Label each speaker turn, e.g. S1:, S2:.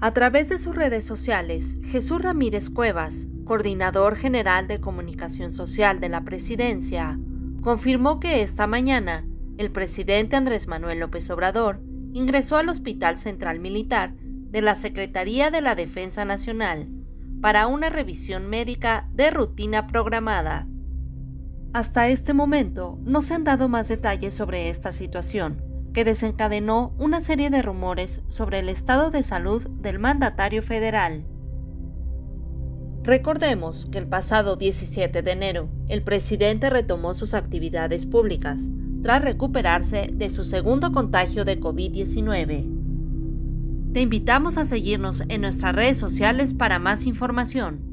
S1: A través de sus redes sociales, Jesús Ramírez Cuevas, coordinador general de comunicación social de la presidencia, confirmó que esta mañana el presidente Andrés Manuel López Obrador ingresó al Hospital Central Militar de la Secretaría de la Defensa Nacional para una revisión médica de rutina programada. Hasta este momento no se han dado más detalles sobre esta situación, que desencadenó una serie de rumores sobre el estado de salud del mandatario federal. Recordemos que el pasado 17 de enero, el presidente retomó sus actividades públicas tras recuperarse de su segundo contagio de COVID-19. Te invitamos a seguirnos en nuestras redes sociales para más información.